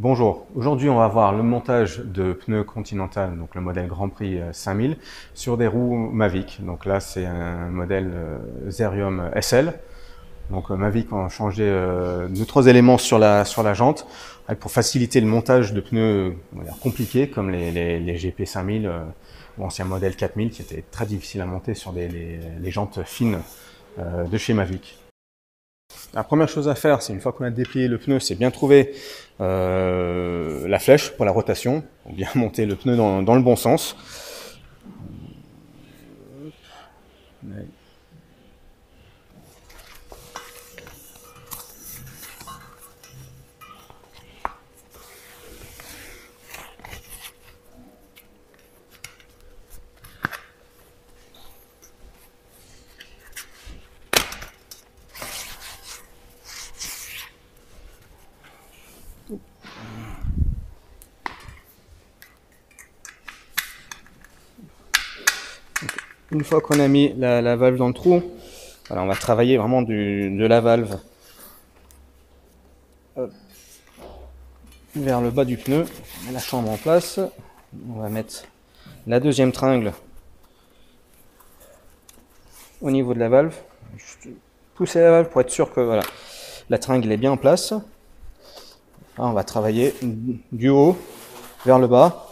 Bonjour, aujourd'hui on va voir le montage de pneus Continental, donc le modèle Grand Prix 5000, sur des roues Mavic. Donc là c'est un modèle Zerium SL. Donc Mavic a changé de trois éléments sur la, sur la jante pour faciliter le montage de pneus compliqués comme les, les, GP 5000 ou ancien modèle 4000 qui était très difficile à monter sur des, les, jantes fines de chez Mavic. La première chose à faire, c'est une fois qu'on a déplié le pneu, c'est bien trouver euh, la flèche pour la rotation, pour bien monter le pneu dans le bon sens. Une fois qu'on a mis la, valve dans le trou, on va travailler vraiment de la valve vers le bas du pneu. La chambre en place. On va mettre la deuxième tringle au niveau de la valve. Pousser la valve pour être sûr que voilà, la tringle est bien en place. on va travailler du haut vers le bas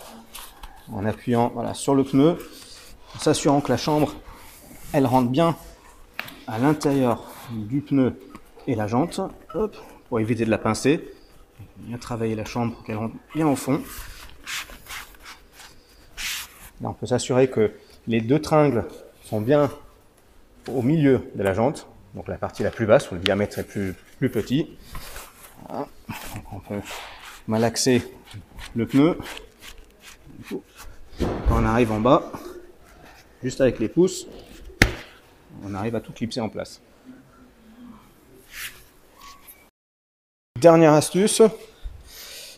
en appuyant voilà, sur le pneu s'assurant que la chambre, elle rentre bien à l'intérieur du pneu et la jante, pour éviter de la pincer. Bien travailler la chambre pour qu'elle rentre bien au fond. Là, on peut s'assurer que les deux tringles sont bien au milieu de la jante, donc la partie la plus basse où le diamètre est plus, plus petit. on peut malaxer le pneu. Quand on arrive en bas, juste avec les pouces, on arrive à tout clipser en place. Dernière astuce,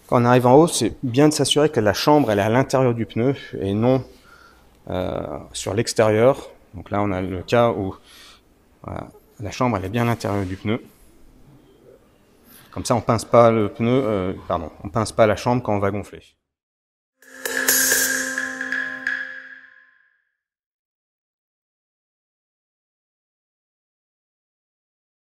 quand on arrive en haut, c'est bien de s'assurer que la chambre est à l'intérieur du pneu et non euh, sur l'extérieur. Donc là, on a le cas où la chambre est bien à l'intérieur du pneu. Comme ça, on pince pas le pneu, euh, pardon, on pince pas la chambre quand on va gonfler.